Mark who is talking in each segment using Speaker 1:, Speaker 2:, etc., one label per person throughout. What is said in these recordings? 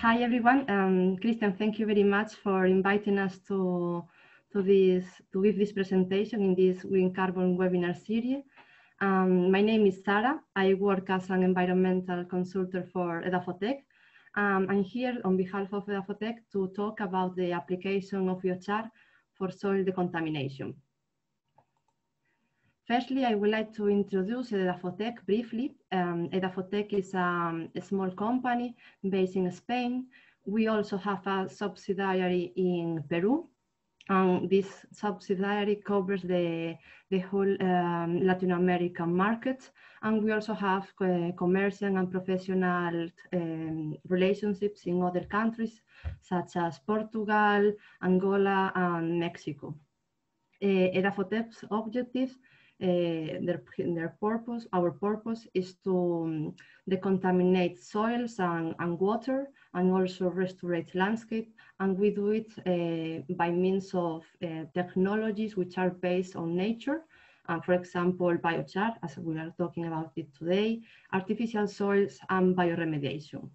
Speaker 1: hi everyone. Um, Christian, thank you very much for inviting us to to this to give this presentation in this Green Carbon webinar series. Um, my name is Sara. I work as an environmental consultant for Edafotec. Um, I'm here on behalf of Edafotec to talk about the application of biochar for soil decontamination. Firstly, I would like to introduce Edafotec briefly. Um, Edafotec is um, a small company based in Spain. We also have a subsidiary in Peru. And this subsidiary covers the, the whole um, Latin American market. And we also have uh, commercial and professional um, relationships in other countries, such as Portugal, Angola, and Mexico. Uh, Edafotec's objectives their, their purpose, our purpose is to um, decontaminate soils and, and water and also restore landscape. And we do it uh, by means of uh, technologies which are based on nature. And for example, biochar, as we are talking about it today, artificial soils and bioremediation.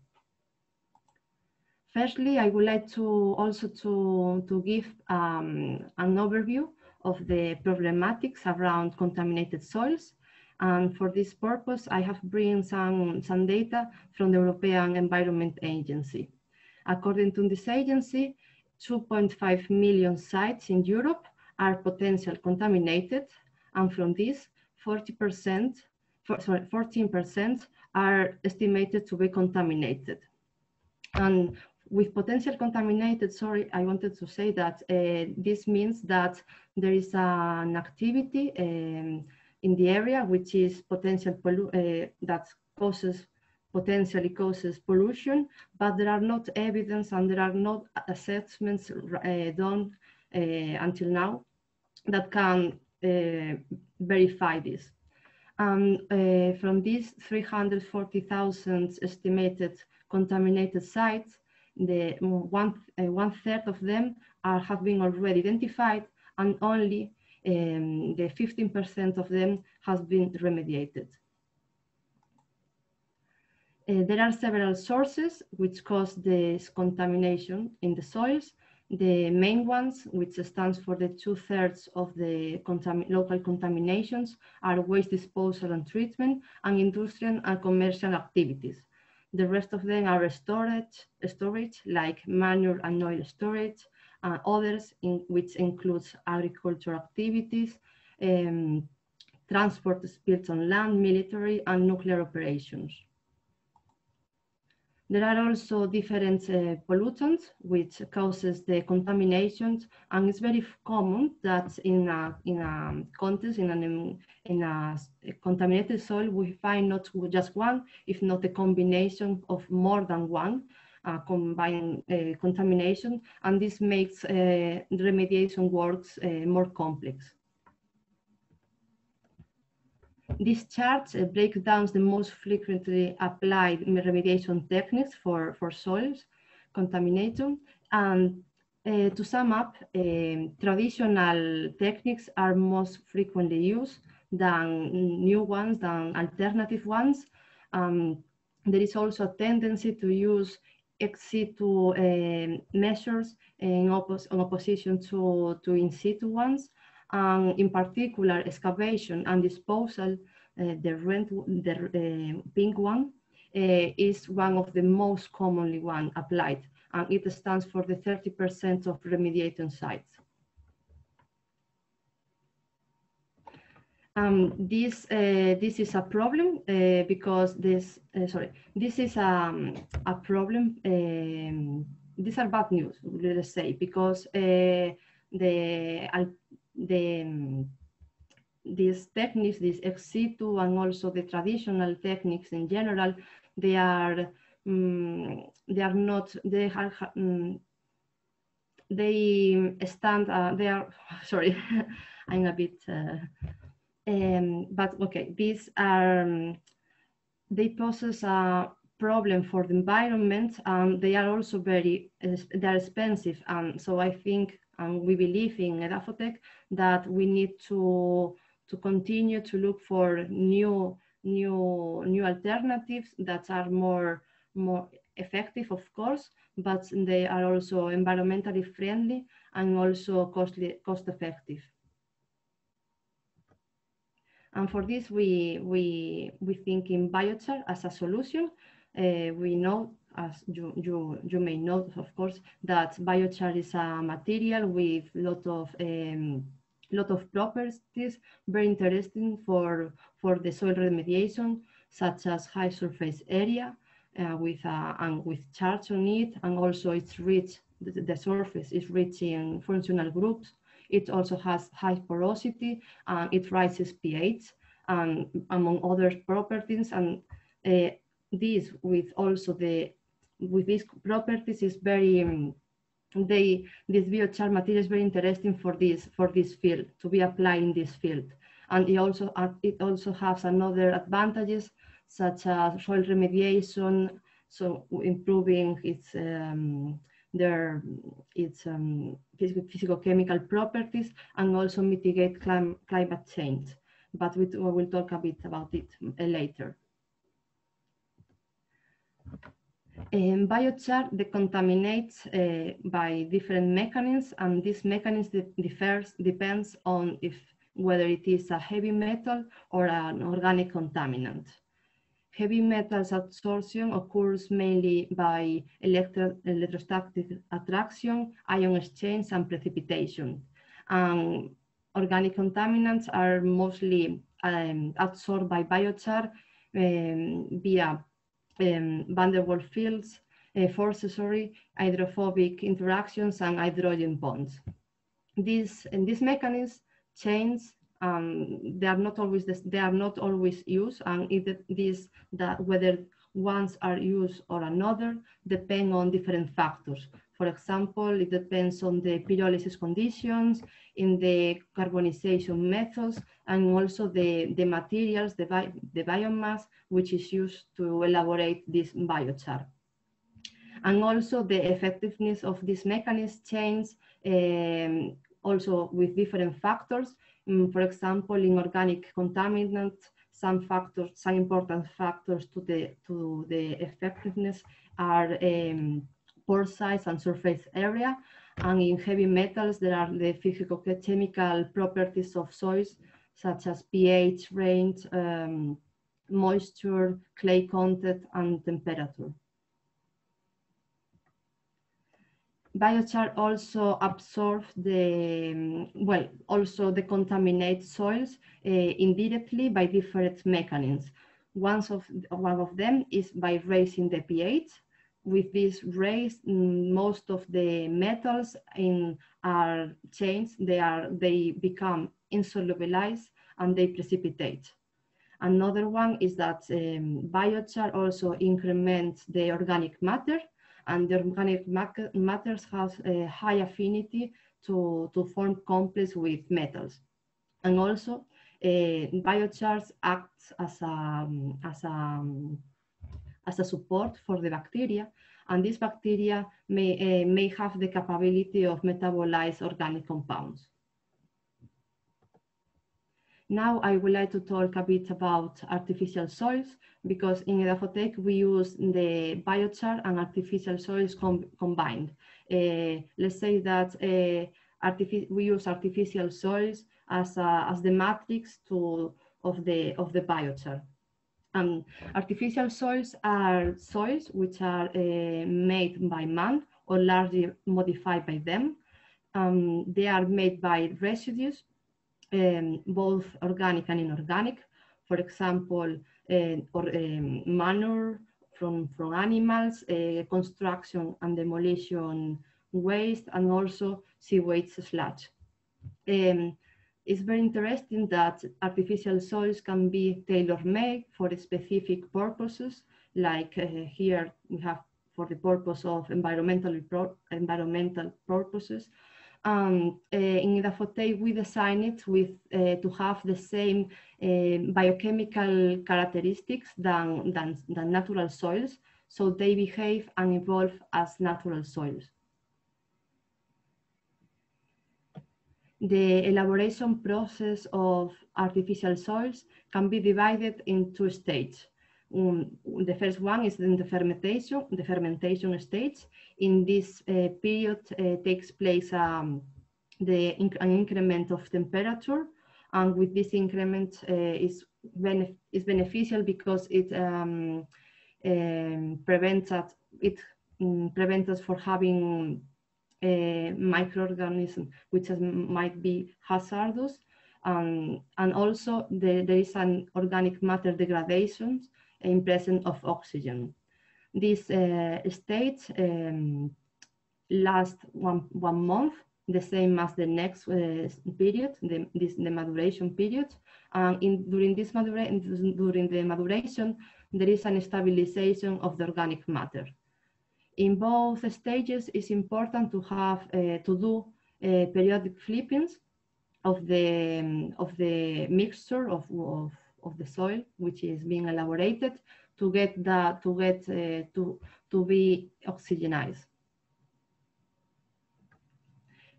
Speaker 1: Firstly, I would like to also to, to give um, an overview of the problematics around contaminated soils. And for this purpose, I have bring some, some data from the European Environment Agency. According to this agency, 2.5 million sites in Europe are potential contaminated. And from this, 40%, for, sorry, 14% are estimated to be contaminated. And with potential contaminated, sorry, I wanted to say that uh, this means that there is an activity um, in the area which is potential uh, that causes potentially causes pollution, but there are not evidence and there are not assessments uh, done uh, until now that can uh, verify this. Uh, from these 340,000 estimated contaminated sites, the one, uh, one third of them are, have been already identified and only um, the 15% of them has been remediated. Uh, there are several sources which cause this contamination in the soils. The main ones, which stands for the two thirds of the local contaminations, are waste disposal and treatment and industrial and commercial activities. The rest of them are storage, storage like manure and oil storage, uh, others in, which includes agricultural activities, um, transport spills on land, military and nuclear operations. There are also different uh, pollutants which causes the contaminations and it's very common that in a, in a context, in, an, in a contaminated soil, we find not just one, if not a combination of more than one uh, combined uh, contamination and this makes uh, remediation works uh, more complex. This chart uh, breaks down the most frequently applied remediation techniques for, for soils contamination. And uh, to sum up, um, traditional techniques are most frequently used than new ones, than alternative ones. Um, there is also a tendency to use ex situ uh, measures in, oppos opposition to, to in situ ones and in particular excavation and disposal, uh, the, rent, the uh, pink one, uh, is one of the most commonly one applied, and it stands for the 30% of remediation sites. Um, this uh, this is a problem uh, because this uh, sorry this is um, a problem. Um, these are bad news, let us say, because the the um, these techniques, these ex situ and also the traditional techniques in general, they are um, they are not they are um, they stand uh, they are sorry I'm a bit uh, um, but okay these are they poses a problem for the environment and they are also very they are expensive. And so I think and we believe in Edafotec that we need to to continue to look for new new new alternatives that are more more effective, of course, but they are also environmentally friendly and also costly, cost effective. And for this, we, we, we think in biochar as a solution. Uh, we know, as you, you, you may know, of course, that biochar is a material with a lot of um, lot of properties very interesting for, for the soil remediation, such as high surface area uh, with, uh, and with charge on it, and also it's rich, the, the surface is rich in functional groups. It also has high porosity and it rises pH and among other properties. And uh, this with also the, with these properties is very, um, they, this biochar material is very interesting for this, for this field, to be applied in this field. And it also, it also has another advantages such as soil remediation, so improving its um, their its um, physical chemical properties and also mitigate clim climate change. But we, we, will talk a bit about it uh, later. Um, biochar decontaminates uh, by different mechanisms, and this mechanism differs depends on if whether it is a heavy metal or an organic contaminant. Heavy metals absorption occurs mainly by electro electrostatic attraction, ion exchange, and precipitation. Um, organic contaminants are mostly um, absorbed by biochar um, via um, van der Waals fields, uh, forces, sorry, hydrophobic interactions, and hydrogen bonds. These, and these mechanisms change um, they are not always they are not always used and it, this that whether ones are used or another depend on different factors for example it depends on the pyrolysis conditions in the carbonization methods and also the the materials the, bi the biomass which is used to elaborate this biochar. And also the effectiveness of this mechanism change um, also with different factors. Um, for example, in organic contaminants, some factors, some important factors to the to the effectiveness are um, pore size and surface area. And in heavy metals, there are the physical-chemical properties of soils, such as pH range, um, moisture, clay content, and temperature. biochar also absorbs the, well, also the contaminate soils uh, indirectly by different mechanisms. One of, one of them is by raising the pH. With this raise, mm, most of the metals in our chains, they, are, they become insolubilized and they precipitate. Another one is that um, biochar also increments the organic matter and the organic matters has a high affinity to, to form complex with metals. And also, uh, biochars acts as a, as, a, as a support for the bacteria, and these bacteria may, uh, may have the capability of metabolize organic compounds. Now I would like to talk a bit about artificial soils because in Edafotec we use the biochar and artificial soils com combined. Uh, let's say that uh, we use artificial soils as, a, as the matrix to, of, the, of the biochar. Um, artificial soils are soils which are uh, made by man or largely modified by them. Um, they are made by residues um, both organic and inorganic. For example, uh, or um, manure from, from animals, uh, construction and demolition waste, and also sewage sludge. Um, it's very interesting that artificial soils can be tailor-made for specific purposes, like uh, here we have for the purpose of environmental, environmental purposes, um, uh, in Edafotec, we designed it with uh, to have the same uh, biochemical characteristics than, than, than natural soils, so they behave and evolve as natural soils. The elaboration process of artificial soils can be divided in two stages. Um, the first one is in the fermentation, the fermentation stage. In this uh, period uh, takes place um, the inc an increment of temperature, and with this increment uh, is benef is beneficial because it um, um, prevents us it um, prevents us for having a microorganism which has, might be hazardous um, and also the, there is an organic matter degradation in presence of oxygen. This uh, state um, lasts one, one month, the same as the next uh, period, the, this, the maturation period. And in, during, this madura during the maturation, there is an stabilization of the organic matter. In both stages, it's important to have uh, to do uh, periodic flippings of the um, of the mixture of, of of the soil which is being elaborated to get that to get uh, to to be oxygenized.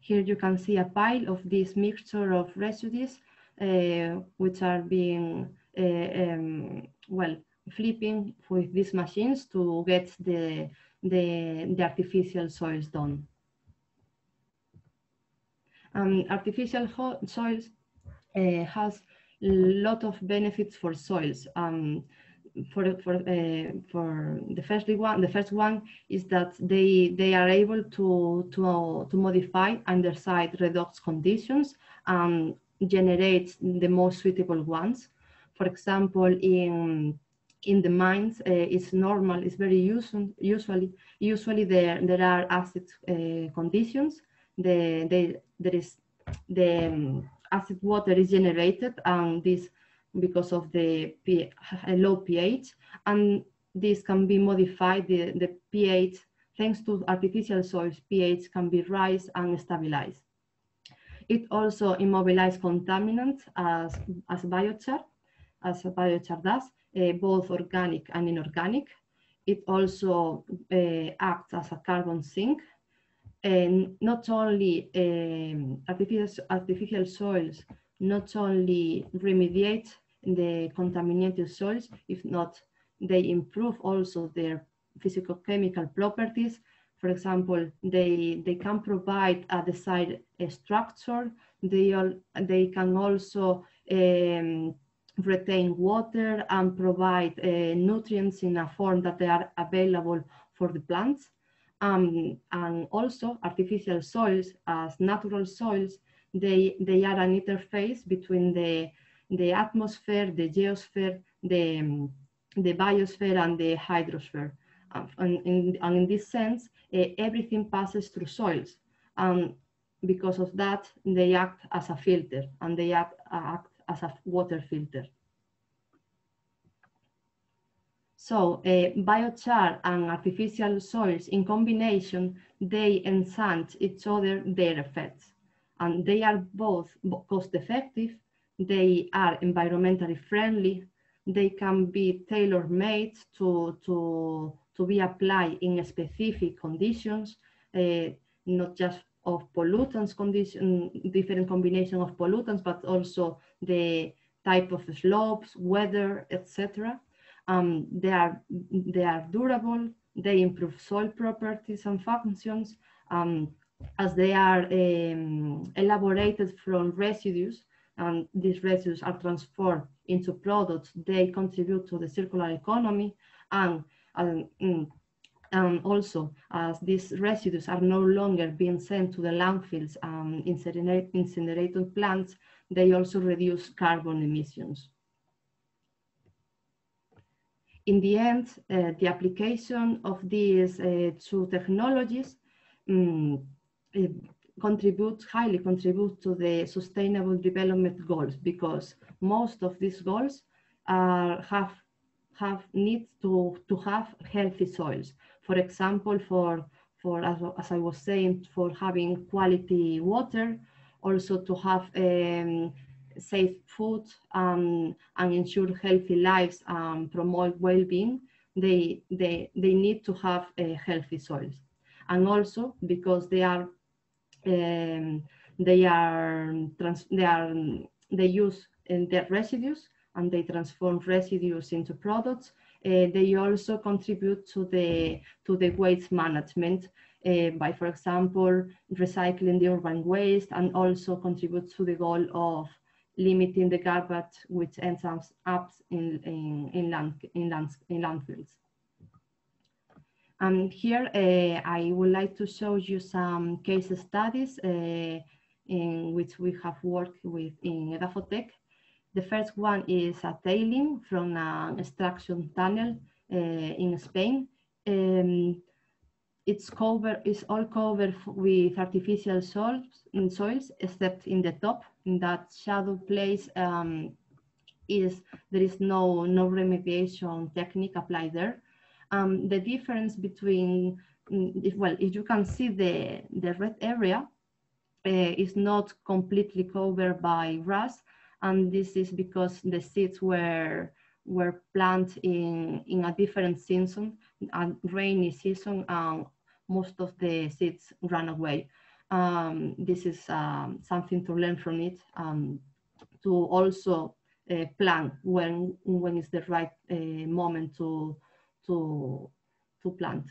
Speaker 1: Here you can see a pile of this mixture of residues uh, which are being uh, um, well flipping with these machines to get the the, the artificial soils done. Um, artificial soils uh, has a lot of benefits for soils. Um, for for uh, for the first one, the first one is that they they are able to to to modify underside redox conditions and generate the most suitable ones. For example, in in the mines, uh, it's normal. It's very usual. Usually, usually there there are acid uh, conditions. The, the there is the um, acid water is generated and this because of the P, low pH and this can be modified the, the pH thanks to artificial soils pH can be raised and stabilized. It also immobilizes contaminants as, as biochar, as a biochar does, uh, both organic and inorganic. It also uh, acts as a carbon sink and not only um, artificial, artificial soils not only remediate the contaminated soils, if not, they improve also their physical chemical properties. For example, they, they can provide a desired structure. They, all, they can also um, retain water and provide uh, nutrients in a form that they are available for the plants. Um, and also artificial soils as natural soils, they, they are an interface between the, the atmosphere, the geosphere, the, um, the biosphere and the hydrosphere. Um, and, in, and in this sense, uh, everything passes through soils. And because of that, they act as a filter and they act, act as a water filter. So uh, biochar and artificial soils in combination, they enhance each other their effects. And they are both cost effective, they are environmentally friendly, they can be tailor-made to, to, to be applied in specific conditions, uh, not just of pollutants condition, different combination of pollutants, but also the type of slopes, weather, etc. Um, they, are, they are durable, they improve soil properties and functions um, as they are um, elaborated from residues and these residues are transformed into products, they contribute to the circular economy and, and, mm, also as these residues are no longer being sent to the landfills and incinerated plants, they also reduce carbon emissions in the end, uh, the application of these uh, two technologies um, contribute, highly contribute to the sustainable development goals because most of these goals are, have, have need to, to have healthy soils. For example, for, for as, as I was saying, for having quality water, also to have um, safe food um, and ensure healthy lives and promote well-being, they, they, they need to have uh, healthy soils. And also because they are, um, they are, trans they are, they use their residues and they transform residues into products, uh, they also contribute to the to the waste management uh, by, for example, recycling the urban waste and also contribute to the goal of limiting the garbage which ends up in, in, in, land, in, land, in landfills. And here uh, I would like to show you some case studies uh, in which we have worked with in Edafotec. The first one is a tailing from an extraction tunnel uh, in Spain. Um, it's covered, it's all covered with artificial soils, in soils, except in the top, in that shadow place um, is, there is no, no remediation technique applied there. Um, the difference between, mm, if, well, if you can see the, the red area uh, is not completely covered by grass, and this is because the seeds were were planted in in a different season, a rainy season, and most of the seeds ran away. Um, this is um, something to learn from it, um, to also uh, plan when when is the right uh, moment to to to plant.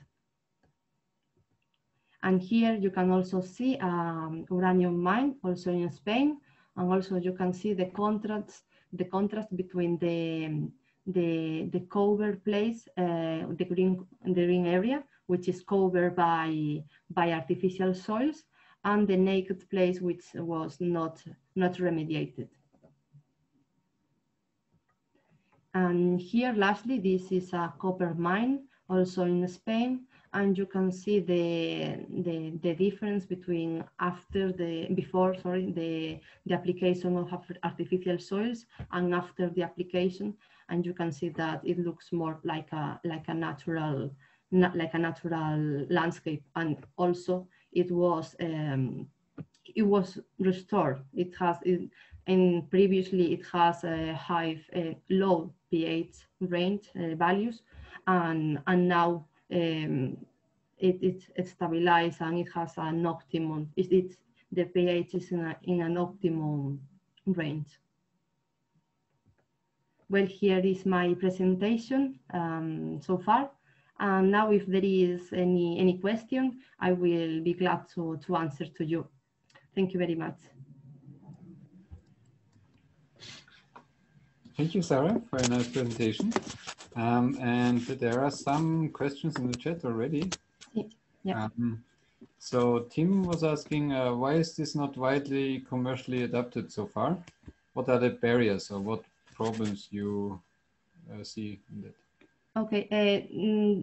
Speaker 1: And here you can also see um, uranium mine, also in Spain, and also you can see the contrast the contrast between the the the cover place, uh, the green the green area, which is covered by by artificial soils, and the naked place which was not not remediated. And here, lastly, this is a copper mine, also in Spain, and you can see the, the, the difference between after the, before, sorry, the, the application of artificial soils and after the application. And you can see that it looks more like a, like a natural, like a natural landscape. And also it was, um, it was restored. It has, it, and previously it has a high, low pH range uh, values, and and now um, it, it, it stabilized and it has an optimum, it, it, the pH is in, a, in an optimum range. Well, here is my presentation um, so far. And now if there is any, any question, I will be glad to, to answer to you. Thank you very much.
Speaker 2: Thank you, Sara, for a nice presentation. Um, and there are some questions in the chat already.
Speaker 1: Yeah.
Speaker 2: Um, so Tim was asking, uh, why is this not widely commercially adapted so far? What are the barriers or what problems you uh, see in that?
Speaker 1: Okay, uh, mm,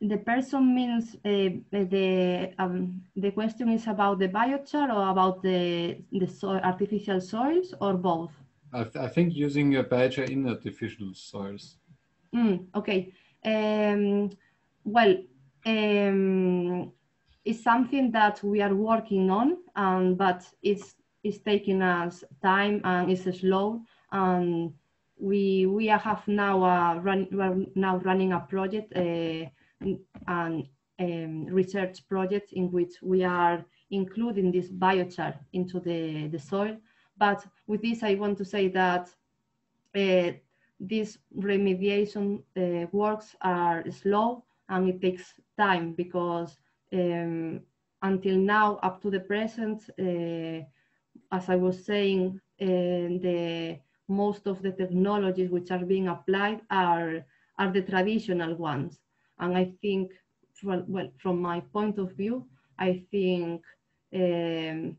Speaker 1: the person means uh, the um, the question is about the biochar or about the the soil, artificial soils or both.
Speaker 2: I, th I think using a biochar in artificial soils.
Speaker 1: Mm, okay. Um, well, um, it's something that we are working on, um, but it's it's taking us time and it's slow. And we we have now a run we're now running a project, uh, and um, research project in which we are including this biochar into the the soil. But with this, I want to say that. Uh, these remediation uh, works are slow and it takes time because um, until now, up to the present, uh, as I was saying, uh, the most of the technologies which are being applied are are the traditional ones, and I think, from, well, from my point of view, I think um,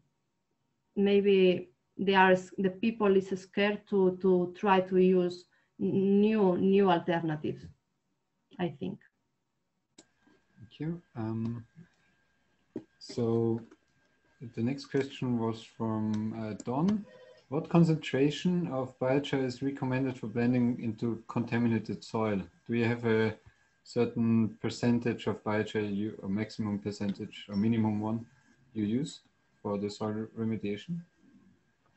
Speaker 1: maybe they are the people is scared to to try to use new new alternatives. I think Thank
Speaker 2: you. Um, so the next question was from uh, Don. What concentration of biochar is recommended for blending into contaminated soil? Do you have a certain percentage of biochar you, or maximum percentage or minimum one you use for the soil remediation?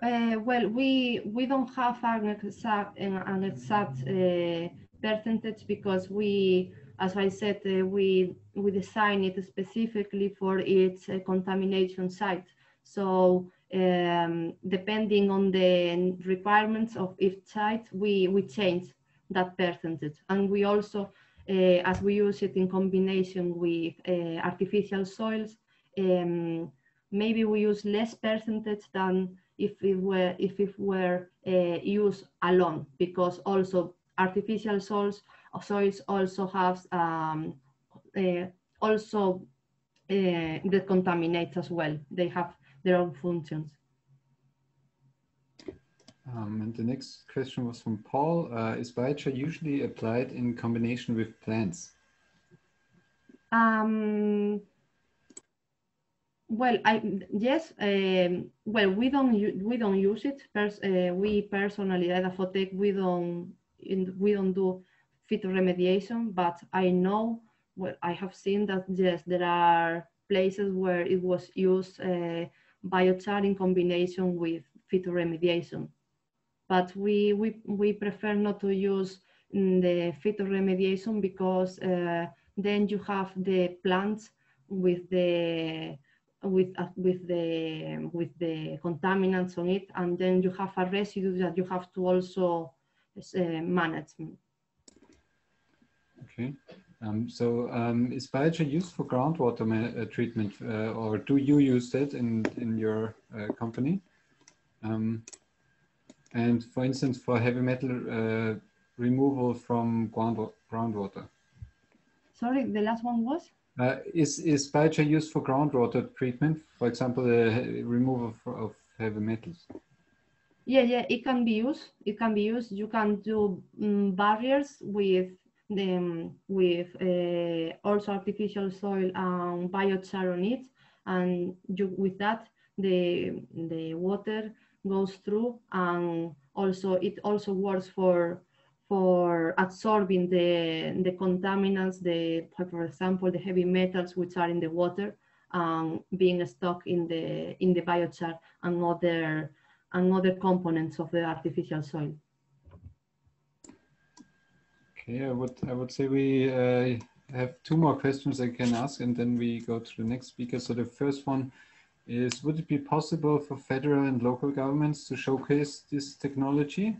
Speaker 1: Uh, well, we we don't have an exact an exact uh, percentage because we as I said, uh, we, we design it specifically for its uh, contamination site. So um, depending on the requirements of each site, we, we change that percentage. And we also, uh, as we use it in combination with uh, artificial soils, um, maybe we use less percentage than if it were if it were uh, used alone, because also artificial soils soils also have um, uh, also uh, that contaminates as well. They have their own functions.
Speaker 2: Um, and the next question was from Paul. Uh, is biochar usually applied in combination with plants?
Speaker 1: Um, well, I yes. Um, well, we don't we don't use it. Pers uh, we personally at Edafotec we don't in, we don't do phytoremediation, but I know well I have seen that yes there are places where it was used uh, biochar in combination with phytoremediation but we, we, we prefer not to use mm, the phytoremediation because uh, then you have the plants with the with uh, with the with the contaminants on it, and then you have a residue that you have to also uh, manage.
Speaker 2: Okay. Um, so um, is biochar used for groundwater uh, treatment, uh, or do you use that in in your uh, company? Um, and for instance, for heavy metal uh, removal from ground, groundwater.
Speaker 1: Sorry, the last one was?
Speaker 2: Uh, is, is biochar used for groundwater treatment? For example, the removal of heavy metals?
Speaker 1: Yeah, yeah, it can be used. It can be used. You can do um, barriers with them with uh, also artificial soil and biochar on it, and you, with that the the water goes through and also it also works for for absorbing the the contaminants the for example the heavy metals which are in the water um, being stuck in the in the biochar and other and other components of the artificial soil
Speaker 2: okay i would i would say we uh, have two more questions i can ask and then we go to the next speaker so the first one is would it be possible for federal and local governments to showcase this technology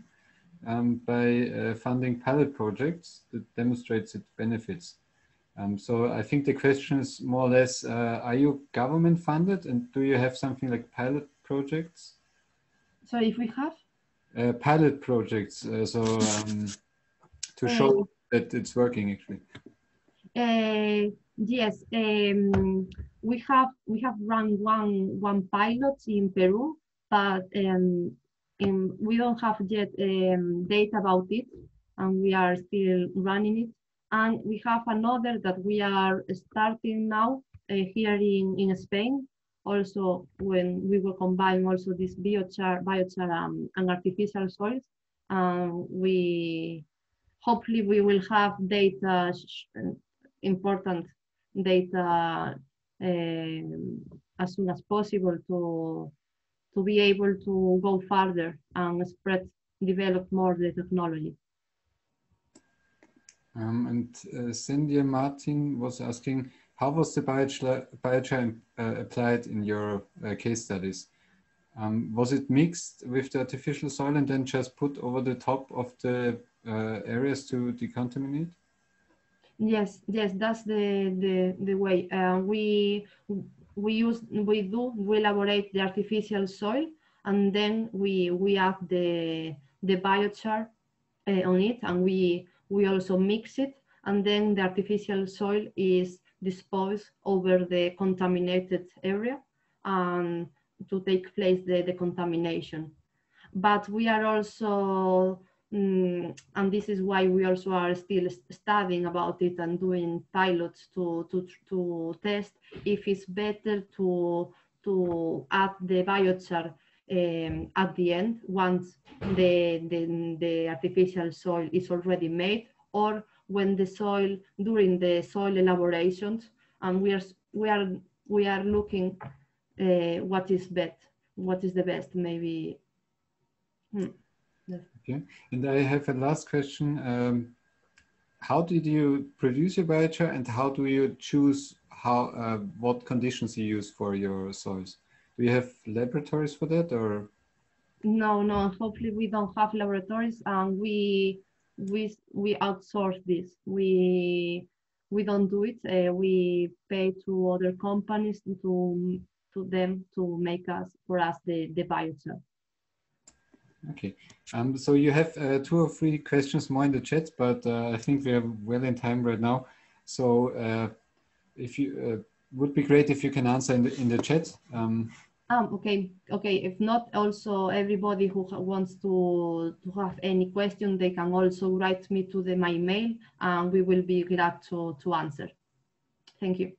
Speaker 2: um, by uh, funding pilot projects that demonstrates its benefits? Um, so I think the question is more or less, uh, are you government funded and do you have something like pilot projects?
Speaker 1: So if we have?
Speaker 2: Uh, pilot projects, uh, so um, to show uh, that it's working actually.
Speaker 1: Uh, yes, um, we have we have run one one pilot in Peru, but um, in, we don't have yet um, data about it, and we are still running it. And we have another that we are starting now uh, here in, in Spain. Also, when we will combine also this biochar, biochar um, and artificial soils, um, we hopefully we will have data important data um, as soon as possible to to be able to go further and spread, develop more the technology.
Speaker 2: Um, and uh, Cindy Martin was asking, how was the biochar, biochar uh, applied in your uh, case studies? Um, was it mixed with the artificial soil and then just put over the top of the uh, areas to decontaminate?
Speaker 1: Yes, yes, that's the the, the way. Uh, we we use we do we elaborate the artificial soil and then we we add the the biochar uh, on it and we we also mix it and then the artificial soil is disposed over the contaminated area and to take place the, the contamination. But we are also Mm, and this is why we also are still studying about it and doing pilots to, to, to test if it's better to, to add the biochar um, at the end once the, the, the artificial soil is already made or when the soil during the soil elaborations and we are we are we are looking uh, what is best what is the best maybe
Speaker 2: hmm. Okay, and I have a last question. Um, how did you produce your biochar and how do you choose how uh, what conditions you use for your soils? Do you have laboratories for that or?
Speaker 1: No, no, hopefully we don't have laboratories and we we we outsource this. We we don't do it. Uh, we pay to other companies to to them to make us for us the the biochar.
Speaker 2: Okay, um, so you have uh, two or three questions more in the chat, but uh, I think we are well in time right now. So uh, if you uh, would be great if you can answer in the in the chat. Um,
Speaker 1: um, okay, okay. If not, also everybody who wants to to have any question, they can also write me to the my email, and we will be glad to to answer. Thank you.